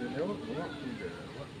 で寝ようと思っていいんだよ。